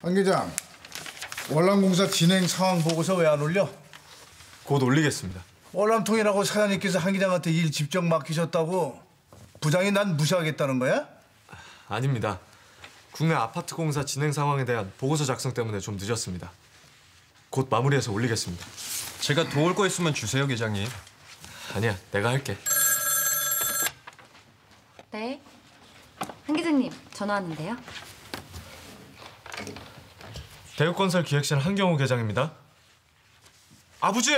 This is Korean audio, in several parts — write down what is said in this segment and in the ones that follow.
한 계장, 월남공사 진행 상황 보고서 왜 안 올려? 곧 올리겠습니다. 월남통이라고 사장님께서 한 기장한테 일 직접 맡기셨다고 부장이 난 무시하겠다는 거야? 아닙니다. 국내 아파트 공사 진행 상황에 대한 보고서 작성 때문에 좀 늦었습니다. 곧 마무리해서 올리겠습니다. 제가 도울 거 있으면 주세요, 계장님. 아니야, 내가 할게. 네. 한 기자님 전화 왔는데요. 대우건설 기획실 한경호 계장입니다. 아버지!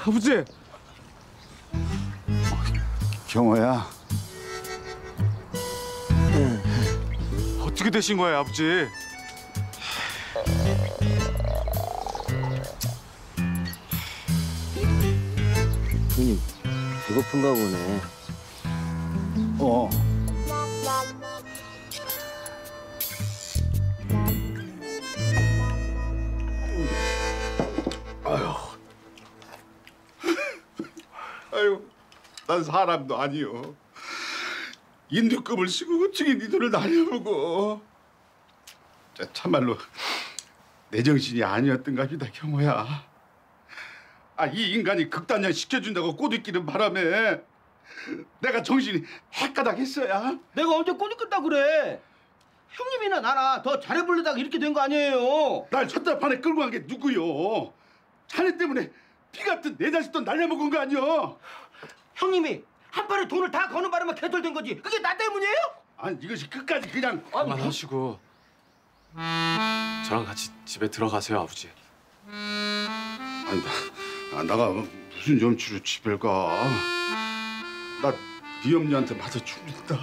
아버지! 경호야, 어떻게 되신 거예요, 아버지? 형님 배고픈가 보네. 어, 아유, 난 사람도 아니요. 인두급을 쓰고 어떻게 니들을 날려보고. 자, 참말로 내 정신이 아니었던갑니다, 경호야. 아, 이 인간이 극단적 시켜준다고 꼬드기는 바람에 내가 정신이 헷가닥했어야. 내가 언제 꼬리 끈다 그래? 형님이나 나나 더 잘해보려다가 이렇게 된 거 아니에요? 날 첫달판에 끌고 간 게 누구요? 자네 때문에 피 같은 내 자식도 날려먹은 거 아니여? 형님이 한 판에 돈을 다 거는 바람에 개털된 거지. 그게 나 때문이에요? 아니 이것이 끝까지 그냥 그만하시고 저랑 같이 집에 들어가세요, 아버지. 아니 나, 아, 나가 무슨 염치로 집에 가? 나네 엄니한테 맞아 죽는다.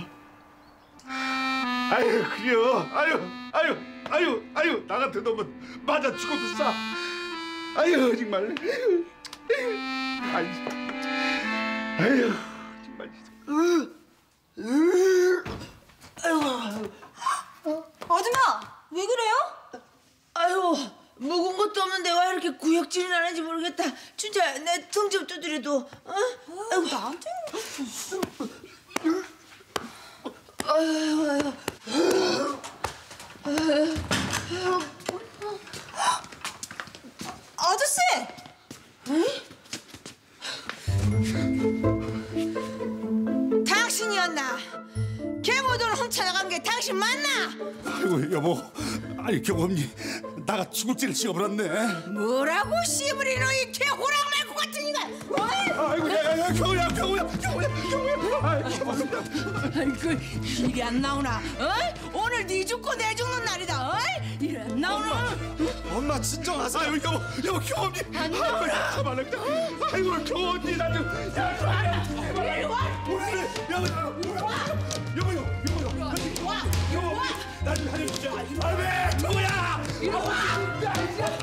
아유 그래요. 아유 아유 아유 아유 나 같은 놈은 맞아 죽어도 싸. 아유 정말. 아유 아유 아유 정말. 아줌마 왜 그래요? 아유 묵은 것도 없는데 왜 이렇게 구역질이 나는지 모르겠다. 진짜 내 등 좀 두드려도. 어? 아이고 나한테. 아저씨. 응? 당신이었나? 개모돈 훔쳐나간 게 당신 맞나? 아이고 여보. 아니 경험니 나가 죽을 죄를 지어버렸네. 뭐라고 씨부리 너이 개호랑 말고 같은 인간! 어이! 아이고 야야야 경우야 경우야 경우야 경우야. 아이 경우야. 아이고 일이 안 나오나? 어이? 오늘 네 죽고 내 죽는 날이다. 어이? 일이 안 나오나? 엄마 진정하세요. 아이고 여보 여보 경험니. 안 나오나? 아이고 경험니 나 좀. 你给我押他你们后期